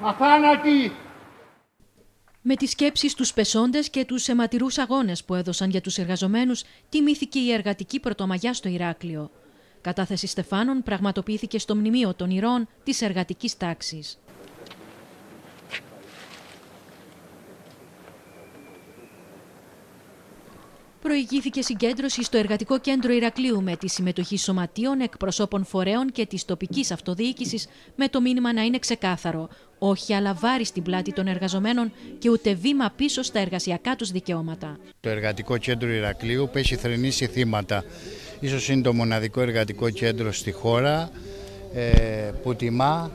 Αθάνατη! Με τις σκέψεις στους πεσόντες και τους αιματηρούς αγώνες που έδωσαν για τους εργαζομένους, τιμήθηκε η εργατική πρωτομαγιά στο Ηράκλειο. Κατάθεση στεφάνων πραγματοποιήθηκε στο μνημείο των Ηρών της εργατικής τάξης. Προηγήθηκε συγκέντρωση στο Εργατικό Κέντρο Ηρακλείου με τη συμμετοχή σωματείων, εκπροσώπων φορέων και της τοπικής αυτοδιοίκησης με το μήνυμα να είναι ξεκάθαρο. Όχι αλλά βάρη στην πλάτη των εργαζομένων και ούτε βήμα πίσω στα εργασιακά τους δικαιώματα. Το Εργατικό Κέντρο Ηρακλείου που έχει θρυνήσει θύματα. Ίσως είναι το μοναδικό εργατικό κέντρο στη χώρα ε, που τιμά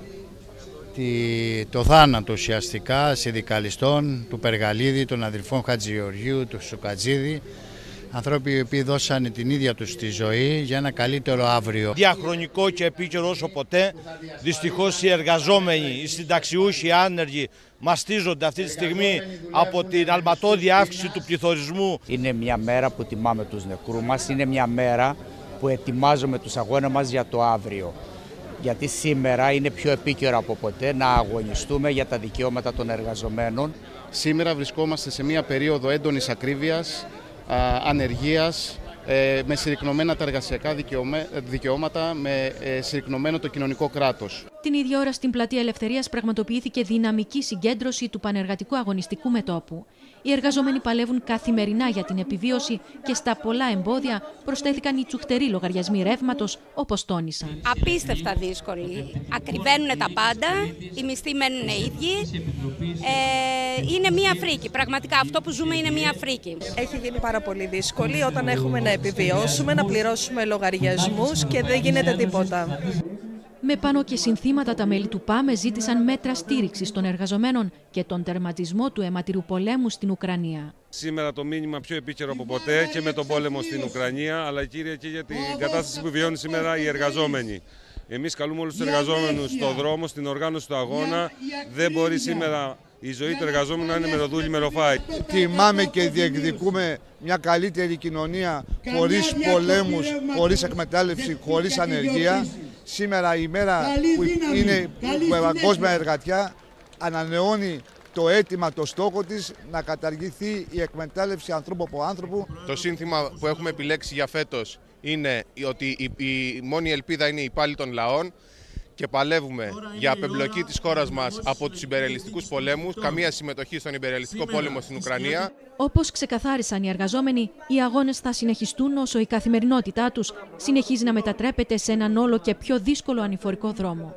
το θάνατο ουσιαστικά συνδικαλιστών του Περγαλίδη, των αδελφών Χατζηγεωργίου, του Σουκατζίδη Ανθρώποι οι οποίοι δώσαν την ίδια τους τη ζωή για ένα καλύτερο αύριο. Διαχρονικό και επίκαιρο όσο ποτέ. Δυστυχώς οι εργαζόμενοι, οι συνταξιούχοι, οι άνεργοι μαστίζονται αυτή τη στιγμή από την αλματώδη αύξηση του πληθωρισμού. Είναι μια μέρα που τιμάμε τους νεκρούς μας, είναι μια μέρα που ετοιμάζουμε τους αγώνες μας για το αύριο. Γιατί σήμερα είναι πιο επίκαιρο από ποτέ να αγωνιστούμε για τα δικαιώματα των εργαζομένων. Σήμερα βρισκόμαστε σε μια περίοδο έντονης ακρίβειας, ανεργίας, ε, με συρρυκνωμένα τα εργασιακά δικαιώματα, με ε, συρρυκνωμένο το κοινωνικό κράτος. Την ίδια ώρα στην Πλατεία Ελευθερίας πραγματοποιήθηκε δυναμική συγκέντρωση του Πανεργατικού Αγωνιστικού Μετόπου. Οι εργαζόμενοι παλεύουν καθημερινά για την επιβίωση και στα πολλά εμπόδια προσθέθηκαν οι τσουχτεροί λογαριασμοί ρεύματος, όπως τόνισαν. Απίστευτα δύσκολοι. Ακριβένουν τα πάντα, οι μισθοί μένουν ίδιοι. Ε, είναι μία φρίκη. Πραγματικά αυτό που ζούμε είναι μία φρίκη. Έχει γίνει πάρα πολύ δύσκολη όταν έχουμε να επιβιώσουμε, να πληρώσουμε λογαριασμούς και δεν γίνεται τίποτα. Με πάνω και συνθήματα τα μέλη του ΠΑΜΕ ζήτησαν μέτρα στήριξης των εργαζομένων και τον τερματισμό του αιματηρού πολέμου στην Ουκρανία. Σήμερα το μήνυμα πιο επίκαιρο από ποτέ και με τον πόλεμο στην Ουκρανία, αλλά κύριε και για την κατάσταση που βιώνουν σήμερα οι εργαζόμενοι. Εμείς καλούμε όλους τους εργαζόμενους στον δρόμο, στην οργάνωση του αγώνα. Δεν μπορεί σήμερα η ζωή του εργαζόμενου να είναι μεροδούλη μεροφάι. Τιμάμε και διεκδικούμε μια καλύτερη κοινωνία χωρίς πολέμους, χωρίς εκμετάλλευση, χωρίς ανεργία. Σήμερα η μέρα που είναι παγκόσμια εργατιά ανανεώνει το αίτημα, το στόχο της να καταργηθεί η εκμετάλλευση ανθρώπου από άνθρωπο. Το σύνθημα που έχουμε επιλέξει για φέτος είναι ότι η, μόνη ελπίδα είναι η υπάλληλη των λαών και παλεύουμε για απεμπλοκή της χώρας μας από τους υπερελιστικούς πολέμους, καμία συμμετοχή στον υπερελιστικό πόλεμο στην Ουκρανία. Όπως ξεκαθάρισαν οι εργαζόμενοι, οι αγώνες θα συνεχιστούν όσο η καθημερινότητά τους συνεχίζει να μετατρέπεται σε έναν όλο και πιο δύσκολο ανηφορικό δρόμο.